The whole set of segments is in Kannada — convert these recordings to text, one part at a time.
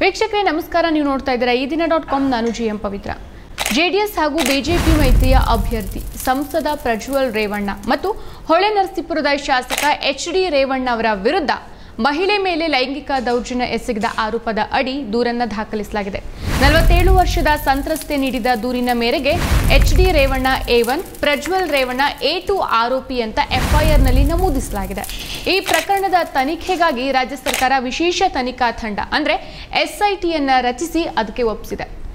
ವೀಕ್ಷಕರೇ, ನಮಸ್ಕಾರ. ನೀವು ನೋಡ್ತಾ ಇದ್ದೀರಾ ಈ ದಿನ ಡಾಟ್ ಕಾಮ್ ನಾನು ಜಿ ಎಂ ಪವಿತ್ರ. ಜೆಡಿಎಸ್ ಹಾಗೂ ಬಿಜೆಪಿ ಮೈತ್ರಿಯ ಅಭ್ಯರ್ಥಿ ಸಂಸದ ಪ್ರಜ್ವಲ್ ರೇವಣ್ಣ ಮತ್ತು ಹೊಳೆ ನರಸೀಪುರದ ಶಾಸಕ ಎಚ್ ಡಿ ರೇವಣ್ಣ ಅವರ ವಿರುದ್ಧ ಮಹಿಳೆ ಮೇಲೆ ಲೈಂಗಿಕ ದೌರ್ಜನ್ಯ ಎಸಗಿದ ಆರೋಪದ ಅಡಿ ದೂರನ್ನ ದಾಖಲಿಸಲಾಗಿದೆ. ನಲವತ್ತೇಳು ವರ್ಷದ ಸಂತ್ರಸ್ತೆ ನೀಡಿದ ದೂರಿನ ಮೇರೆಗೆ H D Revanna A one, Prajwal Revanna A two ಆರೋಪಿ ಅಂತ ಎಫ್ಐಆರ್ನಲ್ಲಿ ನಮೂದಿಸಲಾಗಿದೆ. ಈ ಪ್ರಕರಣದ ತನಿಖೆಗಾಗಿ ರಾಜ್ಯ ಸರ್ಕಾರ ವಿಶೇಷ ತನಿಖಾ ತಂಡ, ಅಂದ್ರೆ ಎಸ್ಐಟಿಯನ್ನ ರಚಿಸಿ ಅದಕ್ಕೆ ಒಪ್ಪಿಸಿದೆ.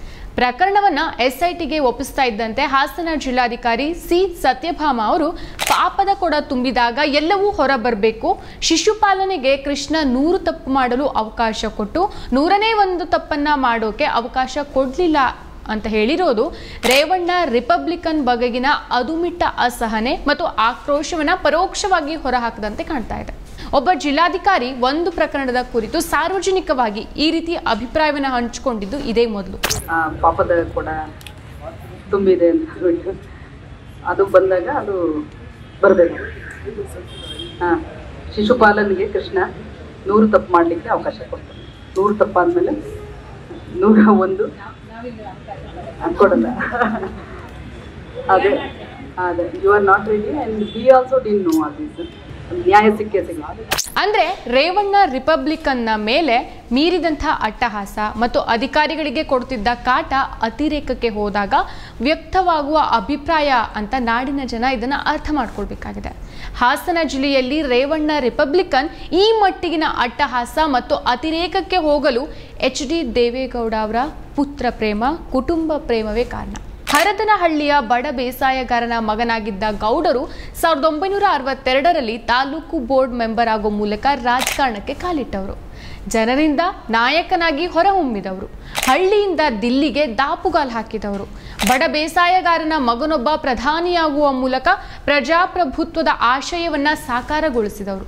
ಪ್ರಕರಣವನ್ನ ಎಸ್ಐಟಿಗೆ ಒಪ್ಪಿಸ್ತಾ ಇದ್ದಂತೆ ಹಾಸನ ಜಿಲ್ಲಾಧಿಕಾರಿ ಸಿ ಸತ್ಯಭಾಮ ಅವರು ಪಾಪದ ಕೊಡ ತುಂಬಿದಾಗ ಎಲ್ಲವೂ ಹೊರಬರಬೇಕು. ಶಿಶುಪಾಲನೆಗೆ ಕೃಷ್ಣ ನೂರು ತಪ್ಪು ಮಾಡಲು ಅವಕಾಶ ಕೊಟ್ಟು ನೂರನೇ ಒಂದು ತಪ್ಪನ್ನ ಮಾಡೋಕೆ ಅವಕಾಶ ಕೊಡಲಿಲ್ಲ ಅಂತ ಹೇಳಿರೋದು. ರೇವಣ್ಣ ರಿಪಬ್ಲಿಕನ್ ಬಗೆಗಿನ ಅದುಮಿಟ್ಟ ಅಸಹನೆ ಮತ್ತು ಆಕ್ರೋಶವನ್ನ ಪರೋಕ್ಷವಾಗಿ ಹೊರಹಾಕದಂತೆ ಕಾಣ್ತಾ ಇದೆ. ಒಬ್ಬ ಜಿಲ್ಲಾಧಿಕಾರಿ ಒಂದು ಪ್ರಕರಣದ ಕುರಿತು ಸಾರ್ವಜನಿಕವಾಗಿ ಈ ರೀತಿ ಅಭಿಪ್ರಾಯವನ್ನು ಹಂಚಿಕೊಂಡಿದ್ದು ಇದೇ ಮೊದಲು. ಪಾಪದ ಕೂಡ ತುಂಬಿದೆ ಅಂತ ಅದು ಬಂದಾಗ ಅದು ಬರಬೇಕು. ಹಾಂ ಶಿಶುಪಾಲನಿಗೆ ಕೃಷ್ಣ ನೂರು ತಪ್ಪು ಮಾಡಲಿಕ್ಕೆ ಅವಕಾಶ ಕೊಡ್ತಾನೆ ನೂರು ತಪ್ಪಾದ್ಮೇಲೆ ನೂರ ಒಂದು ಕೊಡಲ್ಲ. ಅದೇ ಅದೇ. You are not ready and be also didn't know all this ನ್ಯಾಯ ಸಿಕ್ಕೇ ಅಂದ್ರೆ ರೇವಣ್ಣ ರಿಪಬ್ಲಿಕನ್ನ ಮೇಲೆ ಮೀರಿದಂಥ ಅಟ್ಟಹಾಸ ಮತ್ತು ಅಧಿಕಾರಿಗಳಿಗೆ ಕೊಡ್ತಿದ್ದ ಕಾಟ ಅತಿರೇಕಕ್ಕೆ ಹೋದಾಗ ವ್ಯಕ್ತವಾಗುವ ಅಭಿಪ್ರಾಯ ಅಂತ ನಾಡಿನ ಜನ ಇದನ್ನು ಅರ್ಥ ಮಾಡ್ಕೊಳ್ಬೇಕಾಗಿದೆ. ಹಾಸನ ಜಿಲ್ಲೆಯಲ್ಲಿ ರೇವಣ್ಣ ರಿಪಬ್ಲಿಕನ್ ಈ ಮಟ್ಟಿಗಿನ ಅಟ್ಟಹಾಸ ಮತ್ತು ಅತಿರೇಕಕ್ಕೆ ಹೋಗಲು ಎಚ್ ಡಿ ದೇವೇಗೌಡ ಅವರ ಪುತ್ರ ಪ್ರೇಮ, ಕುಟುಂಬ ಪ್ರೇಮವೇ ಕಾರಣ. ಹರದನಹಳ್ಳಿಯ ಬಡ ಬೇಸಾಯಗಾರನ ಮಗನಾಗಿದ್ದ ಗೌಡರು ಸಾವಿರದ ಒಂಬೈನೂರ ಅರವತ್ತೆರಡರಲ್ಲಿ ತಾಲೂಕು ಬೋರ್ಡ್ ಮೆಂಬರ್ ಆಗೋ ಮೂಲಕ ರಾಜಕಾರಣಕ್ಕೆ ಕಾಲಿಟ್ಟವರು. ಜನರಿಂದ ನಾಯಕನಾಗಿ ಹೊರಹೊಮ್ಮಿದವರು. ಹಳ್ಳಿಯಿಂದ ದಿಲ್ಲಿಗೆ ದಾಪುಗಾಲು ಹಾಕಿದವರು. ಬಡ ಬೇಸಾಯಗಾರನ ಮಗನೊಬ್ಬ ಪ್ರಧಾನಿಯಾಗುವ ಮೂಲಕ ಪ್ರಜಾಪ್ರಭುತ್ವದ ಆಶಯವನ್ನ ಸಾಕಾರಗೊಳಿಸಿದವರು.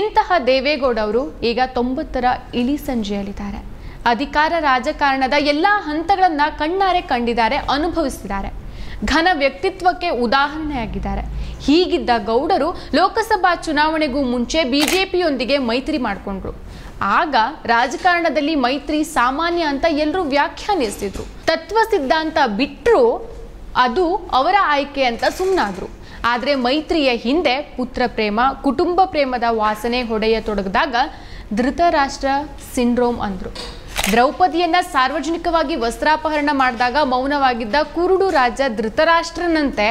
ಇಂತಹ ದೇವೇಗೌಡ ಅವರು ಈಗ ತೊಂಬತ್ತರ ಇಳಿ ಸಂಜೆಯಲ್ಲಿದ್ದಾರೆ. ಅಧಿಕಾರ ರಾಜಕಾರಣದ ಎಲ್ಲ ಹಂತಗಳನ್ನ ಕಣ್ಣಾರೆ ಕಂಡಿದ್ದಾರೆ, ಅನುಭವಿಸಿದ್ದಾರೆ. ಘನ ವ್ಯಕ್ತಿತ್ವಕ್ಕೆ ಉದಾಹರಣೆಯಾಗಿದ್ದಾರೆ. ಹೀಗಿದ್ದ ಗೌಡರು ಲೋಕಸಭಾ ಚುನಾವಣೆಗೂ ಮುಂಚೆ ಬಿಜೆಪಿಯೊಂದಿಗೆ ಮೈತ್ರಿ ಮಾಡಿಕೊಂಡ್ರು. ಆಗ ರಾಜಕಾರಣದಲ್ಲಿ ಮೈತ್ರಿ ಸಾಮಾನ್ಯ ಅಂತ ಎಲ್ಲರೂ ವ್ಯಾಖ್ಯಾನಿಸಿದ್ರು. ತತ್ವ ಸಿದ್ಧಾಂತ ಬಿಟ್ಟರು ಅದು ಅವರ ಆಯ್ಕೆ ಅಂತ ಸುಮ್ಮನಾದ್ರು ಆದರೆ ಮೈತ್ರಿಯ ಹಿಂದೆ ಪುತ್ರ ಪ್ರೇಮ, ಕುಟುಂಬ ಪ್ರೇಮದ ವಾಸನೆ ಹೊಡೆಯತೊಡಗಿದಾಗ ಧೃತರಾಷ್ಟ್ರ ಸಿಂಡ್ರೋಮ್ ಅಂದ್ರು. ದ್ರೌಪದಿಯನ್ನ ಸಾರ್ವಜನಿಕವಾಗಿ ವಸ್ತ್ರಾಪಹರಣ ಮಾಡಿದಾಗ ಮೌನವಾಗಿದ್ದ ಕುರುಡು ರಾಜ ಧೃತರಾಷ್ಟ್ರನಂತೆ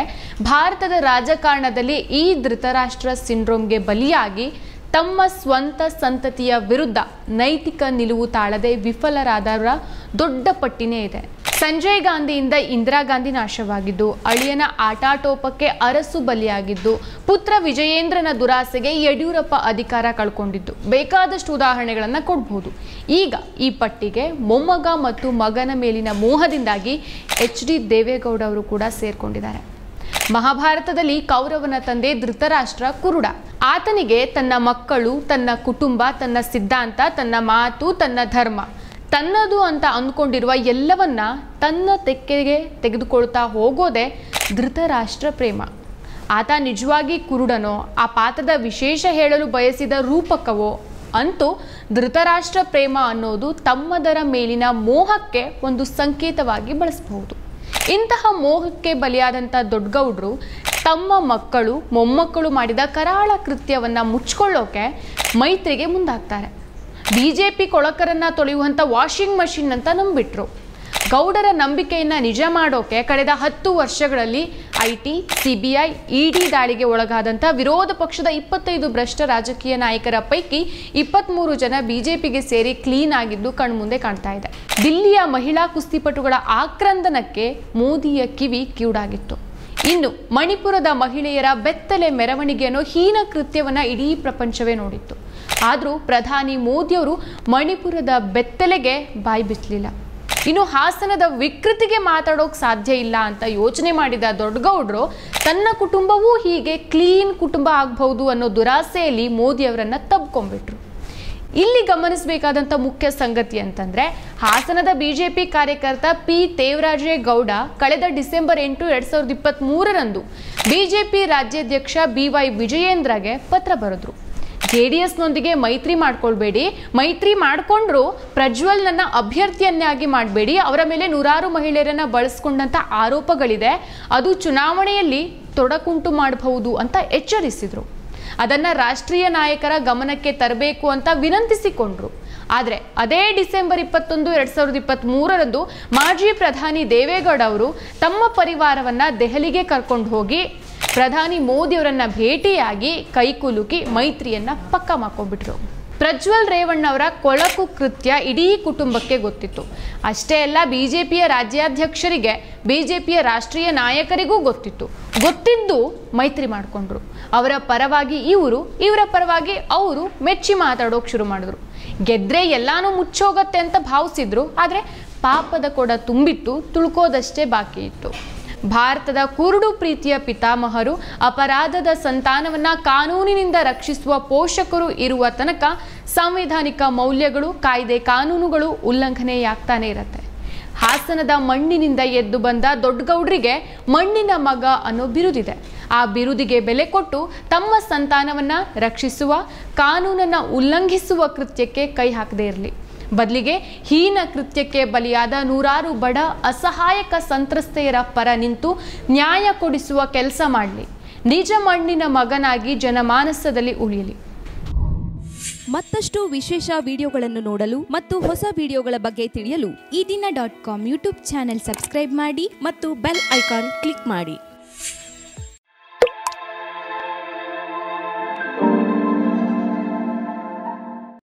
ಭಾರತದ ರಾಜಕಾರಣದಲ್ಲಿ ಈ ಧೃತರಾಷ್ಟ್ರ ಸಿಂಡ್ರೋಮ್ಗೆ ಬಲಿಯಾಗಿ ತಮ್ಮ ಸ್ವಂತ ಸಂತತಿಯ ವಿರುದ್ಧ ನೈತಿಕ ನಿಲುವು ತಾಳದೆ ವಿಫಲರಾದವರ ದೊಡ್ಡ ಪಟ್ಟಿನೇ ಇದೆ. ಸಂಜಯ್ ಗಾಂಧಿಯಿಂದ ಇಂದಿರಾ ಗಾಂಧಿ ನಾಶವಾಗಿದ್ದು, ಅಳಿಯನ ಆಟಾಟೋಪಕ್ಕೆ ಅರಸು ಬಲಿಯಾಗಿದ್ದು, ಪುತ್ರ ವಿಜಯೇಂದ್ರನ ದುರಾಸೆಗೆ ಯಡಿಯೂರಪ್ಪ ಅಧಿಕಾರ ಕಳ್ಕೊಂಡಿದ್ದು. ಬೇಕಾದಷ್ಟು ಉದಾಹರಣೆಗಳನ್ನು ಕೊಡಬಹುದು ಈಗ ಈ ಪಟ್ಟಿಗೆ ಮೊಮ್ಮಗ ಮತ್ತು ಮಗನ ಮೇಲಿನ ಮೋಹದಿಂದಾಗಿ ಎಚ್ ಡಿ ದೇವೇಗೌಡ ಅವರು ಕೂಡ ಸೇರ್ಕೊಂಡಿದ್ದಾರೆ. ಮಹಾಭಾರತದಲ್ಲಿ ಕೌರವನ ತಂದೆ ಧೃತರಾಷ್ಟ್ರ ಕುರುಡ. ಆತನಿಗೆ ತನ್ನ ಮಕ್ಕಳು, ತನ್ನ ಕುಟುಂಬ, ತನ್ನ ಸಿದ್ಧಾಂತ, ತನ್ನ ಮಾತು, ತನ್ನ ಧರ್ಮ. ತನ್ನದು ಅಂತ ಅಂದ್ಕೊಂಡಿರುವ ಎಲ್ಲವನ್ನ ತನ್ನ ತೆಕ್ಕೆಗೆ ತೆಗೆದುಕೊಳ್ತಾ ಹೋಗೋದೆ ಧೃತರಾಷ್ಟ್ರ ಪ್ರೇಮ. ಆತ ನಿಜವಾಗಿ ಕುರುಡನೋ, ಆ ಪಾತ್ರದ ವಿಶೇಷ ಹೇಳಲು ಬಯಸಿದ ರೂಪಕವೋ ಅಂತೂ ಧೃತರಾಷ್ಟ್ರ ಪ್ರೇಮ ಅನ್ನೋದು ತಮ್ಮದರ ಮೇಲಿನ ಮೋಹಕ್ಕೆ ಒಂದು ಸಂಕೇತವಾಗಿ ಬಳಸಬಹುದು. ಇಂತಹ ಮೋಹಕ್ಕೆ ಬಲಿಯಾದಂಥ ದೊಡ್ಡಗೌಡರು ತಮ್ಮ ಮಕ್ಕಳು, ಮೊಮ್ಮಕ್ಕಳು ಮಾಡಿದ ಕರಾಳ ಕೃತ್ಯವನ್ನು ಮುಚ್ಕೊಳ್ಳೋಕೆ ಮೈತ್ರಿಗೆ ಮುಂದಾಗ್ತಾರೆ. ಬಿಜೆಪಿ ಕೊಳಕರನ್ನ ತೊಳೆಯುವಂಥ ವಾಷಿಂಗ್ ಮಷಿನ್ ಅಂತ ನಂಬಿಟ್ರು. ಗೌಡರ ನಂಬಿಕೆಯನ್ನ ನಿಜ ಮಾಡೋಕೆ ಕಳೆದ ಹತ್ತು ವರ್ಷಗಳಲ್ಲಿ ಐಟಿ, ಸಿಬಿಐ, ಇಡಿ ದಾಳಿಗೆ ಒಳಗಾದಂಥ ವಿರೋಧ ಪಕ್ಷದ ಇಪ್ಪತ್ತೈದು ಭ್ರಷ್ಟ ರಾಜಕೀಯ ನಾಯಕರ ಪೈಕಿ ಇಪ್ಪತ್ಮೂರು ಜನ ಬಿಜೆಪಿಗೆ ಸೇರಿ ಕ್ಲೀನ್ ಆಗಿದ್ದು ಕಣ್ಮುಂದೆ ಕಾಣ್ತಾ ಇದೆ. ದಿಲ್ಲಿಯ ಮಹಿಳಾ ಕುಸ್ತಿಪಟುಗಳ ಆಕ್ರಂದನಕ್ಕೆ ಮೋದಿಯ ಕಿವಿ ಕಿವುಡಾಗಿತ್ತು. ಇನ್ನು ಮಣಿಪುರದ ಮಹಿಳೆಯರ ಬೆತ್ತಲೆ ಮೆರವಣಿಗೆಯನ್ನು ಹೀನ ಕೃತ್ಯವನ್ನು ಇಡೀ ಪ್ರಪಂಚವೇ ನೋಡಿತ್ತು. ಆದರೂ ಪ್ರಧಾನಿ ಮೋದಿಯವರು ಮಣಿಪುರದ ಬೆತ್ತಲೆಗೆ ಬಾಯಿ ಬಿಸಿಲಿಲ್ಲ. ಇನ್ನು ಹಾಸನದ ವಿಕೃತಿಗೆ ಮಾತಾಡೋಕೆ ಸಾಧ್ಯ ಇಲ್ಲ ಅಂತ ಯೋಚನೆ ಮಾಡಿದ ದೊಡ್ಡಗೌಡರು, ತನ್ನ ಕುಟುಂಬವೂ ಹೀಗೆ ಕ್ಲೀನ್ ಕುಟುಂಬ ಆಗಬಹುದು ಅನ್ನೋ ದುರಾಸೆಯಲ್ಲಿ ಮೋದಿಯವರನ್ನು ತಬ್ಕೊಂಡ್ಬಿಟ್ರು. ಇಲ್ಲಿ ಗಮನಿಸಬೇಕಾದಂಥ ಮುಖ್ಯ ಸಂಗತಿ ಅಂತಂದರೆ, ಹಾಸನದ ಬಿಜೆಪಿ ಕಾರ್ಯಕರ್ತ ಪಿ ತೇವರಾಜೇಗೌಡ ಕಳೆದ ಡಿಸೆಂಬರ್ ಎಂಟು ಎರಡು ಸಾವಿರದ ಇಪ್ಪತ್ತ್ ಮೂರರಂದು ಬಿಜೆಪಿ ರಾಜ್ಯಾಧ್ಯಕ್ಷ ಬಿ ವೈ ವಿಜಯೇಂದ್ರಗೆ ಪತ್ರ ಬರೆದ್ರು. ಜೆ ಡಿ ಎಸ್ನೊಂದಿಗೆ ಮೈತ್ರಿ ಮಾಡ್ಕೊಳ್ಬೇಡಿ. ಮೈತ್ರಿ ಮಾಡಿಕೊಂಡ್ರು ಪ್ರಜ್ವಲ್ನನ್ನ ಅಭ್ಯರ್ಥಿಯನ್ನಾಗಿ ಮಾಡಬೇಡಿ. ಅವರ ಮೇಲೆ ನೂರಾರು ಮಹಿಳೆಯರನ್ನ ಬಳಸ್ಕೊಂಡಂತ ಆರೋಪಗಳಿದೆ. ಅದು ಚುನಾವಣೆಯಲ್ಲಿ ತೊಡಕುಂಟು ಮಾಡಬಹುದು ಅಂತ ಎಚ್ಚರಿಸಿದ್ರು. ಅದನ್ನ ರಾಷ್ಟ್ರೀಯ ನಾಯಕರ ಗಮನಕ್ಕೆ ತರಬೇಕು ಅಂತ ವಿನಂತಿಸಿಕೊಂಡ್ರು. ಆದರೆ ಅದೇ ಡಿಸೆಂಬರ್ ಇಪ್ಪತ್ತೊಂದು, ಎರಡ್ ಸಾವಿರದ ಇಪ್ಪತ್ತ್ ಮೂರರಂದು ಮಾಜಿ ಪ್ರಧಾನಿ ದೇವೇಗೌಡ ಅವರು ತಮ್ಮ ಪರಿವಾರವನ್ನ ದೆಹಲಿಗೆ ಕರ್ಕೊಂಡು ಹೋಗಿ ಪ್ರಧಾನಿ ಮೋದಿಯವರನ್ನ ಭೇಟಿಯಾಗಿ ಕೈಕುಲುಕಿ ಮೈತ್ರಿಯನ್ನ ಪಕ್ಕ ಮಾಡ್ಕೊಂಡ್ಬಿಟ್ರು. ಪ್ರಜ್ವಲ್ ರೇವಣ್ಣ ಅವರ ಕೊಳಕು ಕೃತ್ಯ ಇಡೀ ಕುಟುಂಬಕ್ಕೆ ಗೊತ್ತಿತ್ತು. ಅಷ್ಟೇ ಅಲ್ಲ, ಬಿಜೆಪಿಯ ರಾಜ್ಯಾಧ್ಯಕ್ಷರಿಗೆ, ಬಿಜೆಪಿಯ ರಾಷ್ಟ್ರೀಯ ನಾಯಕರಿಗೂ ಗೊತ್ತಿತ್ತು. ಗೊತ್ತಿದ್ದು ಮೈತ್ರಿ ಮಾಡಿಕೊಂಡ್ರು. ಅವರ ಪರವಾಗಿ ಇವರು, ಇವರ ಪರವಾಗಿ ಅವರು ಮೆಚ್ಚಿ ಮಾತಾಡೋಕೆ ಶುರು ಮಾಡಿದ್ರು. ಗೆದ್ರೆ ಎಲ್ಲಾನು ಮುಚ್ಚೋಗತ್ತೆ ಅಂತ ಭಾವಿಸಿದ್ರು, ಆದರೆ ಪಾಪದ ಕೊಡ ತುಂಬಿತ್ತು ತುಳ್ಕೋದಷ್ಟೇ ಬಾಕಿ ಇತ್ತು. ಭಾರತದ ಕುರುಡು ಪ್ರೀತಿಯ ಪಿತಾಮಹರು ಅಪರಾಧದ ಸಂತಾನವನ್ನ ಕಾನೂನಿನಿಂದ ರಕ್ಷಿಸುವ ಪೋಷಕರು ಇರುವ ತನಕ ಸಾಂವಿಧಾನಿಕ ಮೌಲ್ಯಗಳು, ಕಾಯ್ದೆ ಕಾನೂನುಗಳು ಉಲ್ಲಂಘನೆಯಾಗ್ತಾನೆ ಇರತ್ತೆ. ಹಾಸನದ ಮಣ್ಣಿನಿಂದ ಎದ್ದು ಬಂದ ದೊಡ್ಡಗೌಡ್ರಿಗೆ ಮಣ್ಣಿನ ಮಗ ಅನ್ನೋ ಬಿರುದಿದೆ. ಆ ಬಿರುದಿಗೆ ಬೆಲೆ ಕೊಟ್ಟು ತಮ್ಮ ಸಂತಾನವನ್ನ ರಕ್ಷಿಸುವ, ಕಾನೂನನ್ನ ಉಲ್ಲಂಘಿಸುವ ಕೃತ್ಯಕ್ಕೆ ಕೈ ಹಾಕದೇ ಇರಲಿ. ಬದಲಿಗೆ ಹೀನ ಕೃತ್ಯಕ್ಕೆ ಬಲಿಯಾದ ನೂರಾರು ಬಡ ಅಸಹಾಯಕ ಸಂತ್ರಸ್ತೆಯರ ಪರ ನಿಂತು ನ್ಯಾಯ ಕೊಡಿಸುವ ಕೆಲಸ ಮಾಡಲಿ. ನಿಜ ಮಣ್ಣಿನ ಮಗನಾಗಿ ಜನಮಾನಸದಲ್ಲಿ ಉಳಿಯಲಿ. ಮತ್ತಷ್ಟು ವಿಶೇಷ ವಿಡಿಯೋಗಳನ್ನು ನೋಡಲು ಮತ್ತು ಹೊಸ ವಿಡಿಯೋಗಳ ಬಗ್ಗೆ ತಿಳಿಯಲು ಈ ದಿನ dot com YouTube channel subscribe ಮಾಡಿ ಮತ್ತು ಬೆಲ್ ಐಕಾನ್ ಕ್ಲಿಕ್ ಮಾಡಿ.